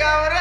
cabrón.